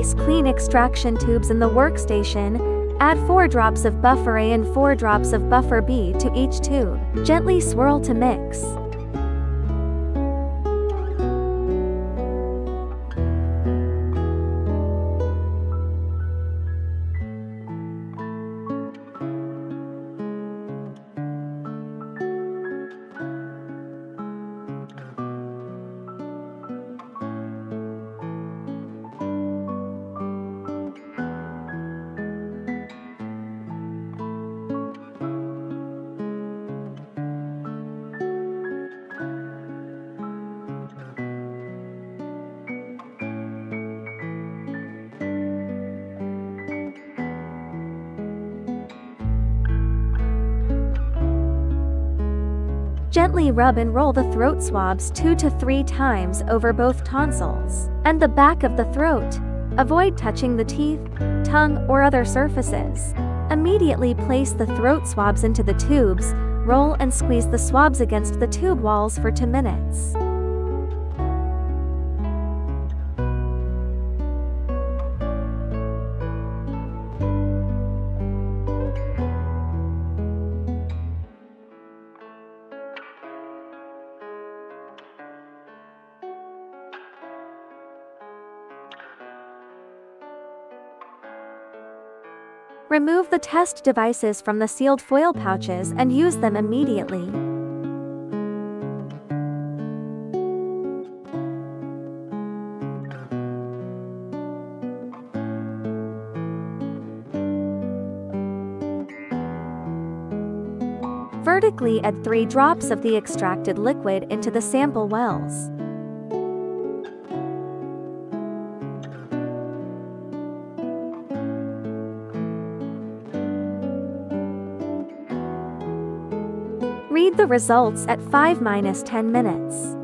Place clean extraction tubes in the workstation. Add 4 drops of buffer A and 4 drops of buffer B to each tube. Gently swirl to mix. Gently rub and roll the throat swabs 2 to 3 times over both tonsils and the back of the throat. Avoid touching the teeth, tongue, or other surfaces. Immediately place the throat swabs into the tubes, roll and squeeze the swabs against the tube walls for 2 minutes. Remove the test devices from the sealed foil pouches and use them immediately. Vertically add 3 drops of the extracted liquid into the sample wells. Read the results at 5 minus 10 minutes.